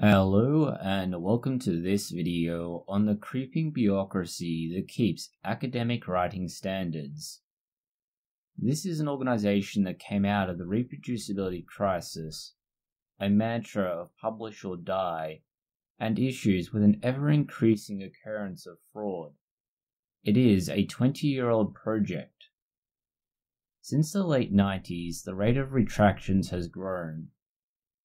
Hello and welcome to this video on the creeping bureaucracy that keeps academic writing standards. This is an organization that came out of the reproducibility crisis, a mantra of publish or die, and issues with an ever increasing occurrence of fraud. It is a 20 year old project. Since the late 90s, the rate of retractions has grown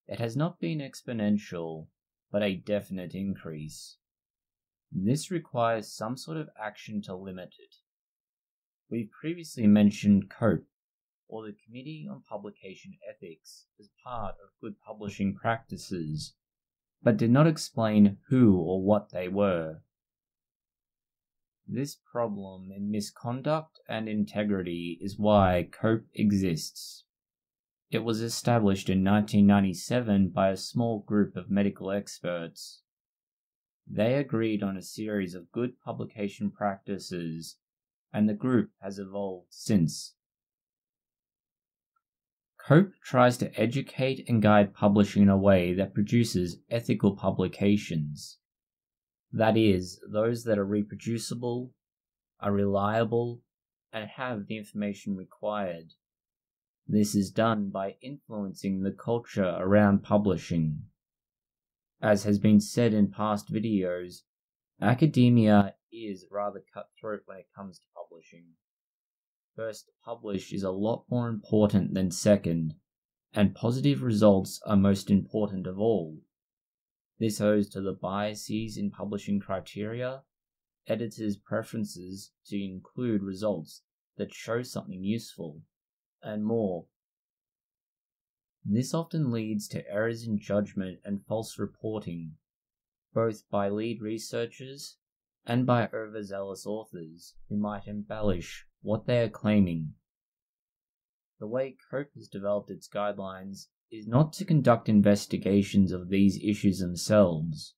it has not been exponential, but a definite increase. This requires some sort of action to limit it. We've previously mentioned COPE, or the Committee on Publication Ethics, as part of good publishing practices, but did not explain who or what they were. This problem in misconduct and integrity is why COPE exists. It was established in 1997 by a small group of medical experts. They agreed on a series of good publication practices, and the group has evolved since. COPE tries to educate and guide publishing in a way that produces ethical publications. That is, those that are reproducible, are reliable, and have the information required. This is done by influencing the culture around publishing. As has been said in past videos, academia is rather cutthroat when it comes to publishing. First publish is a lot more important than second, and positive results are most important of all. This owes to the biases in publishing criteria, editors' preferences to include results that show something useful, and more. This often leads to errors in judgment and false reporting, both by lead researchers and by overzealous authors who might embellish what they are claiming. The way COPE has developed its guidelines is not to conduct investigations of these issues themselves.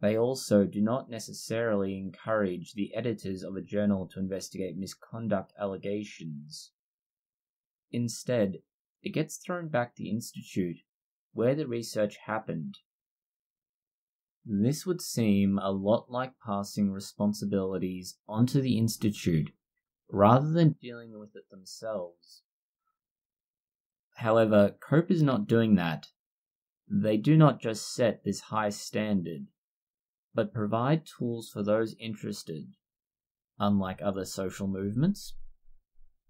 They also do not necessarily encourage the editors of a journal to investigate misconduct allegations. Instead, it gets thrown back to the Institute where the research happened. This would seem a lot like passing responsibilities onto the Institute rather than dealing with it themselves. However, COPE is not doing that. They do not just set this high standard, but provide tools for those interested, unlike other social movements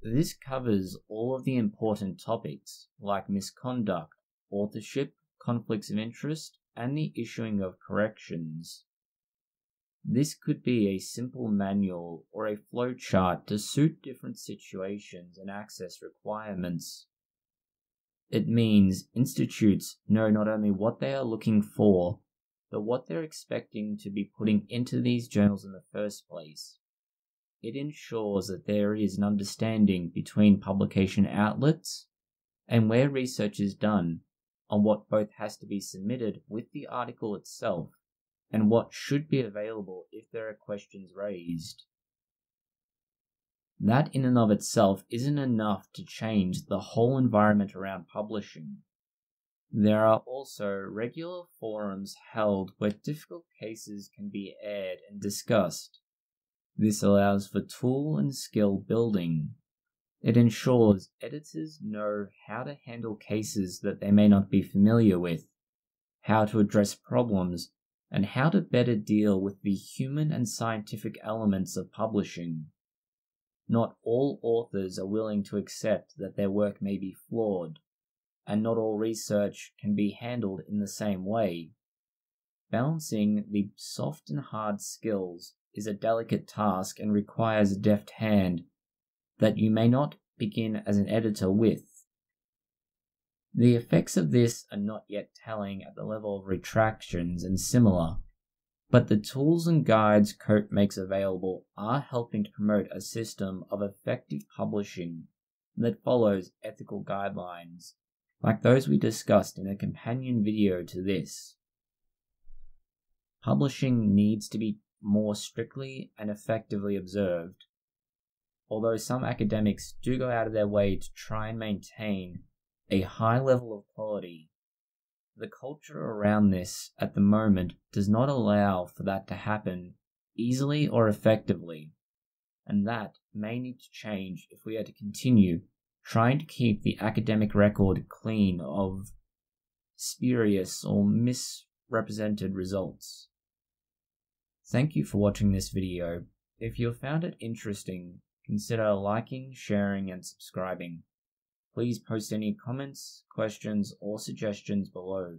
this covers all of the important topics like misconduct, authorship, conflicts of interest, and the issuing of corrections. This could be a simple manual or a flowchart to suit different situations and access requirements. It means institutes know not only what they are looking for, but what they're expecting to be putting into these journals in the first place. It ensures that there is an understanding between publication outlets and where research is done on what both has to be submitted with the article itself and what should be available if there are questions raised. That in and of itself isn't enough to change the whole environment around publishing. There are also regular forums held where difficult cases can be aired and discussed. This allows for tool and skill building. It ensures editors know how to handle cases that they may not be familiar with, how to address problems, and how to better deal with the human and scientific elements of publishing. Not all authors are willing to accept that their work may be flawed, and not all research can be handled in the same way. Balancing the soft and hard skills is a delicate task and requires a deft hand that you may not begin as an editor with. The effects of this are not yet telling at the level of retractions and similar, but the tools and guides COPE makes available are helping to promote a system of effective publishing that follows ethical guidelines, like those we discussed in a companion video to this. Publishing needs to be more strictly and effectively observed. Although some academics do go out of their way to try and maintain a high level of quality, The culture around this at the moment does not allow for that to happen easily or effectively, and that may need to change if we are to continue trying to keep the academic record clean of spurious or misrepresented results. Thank you for watching this video. If you found it interesting, consider liking, sharing, and subscribing. Please post any comments, questions, or suggestions below.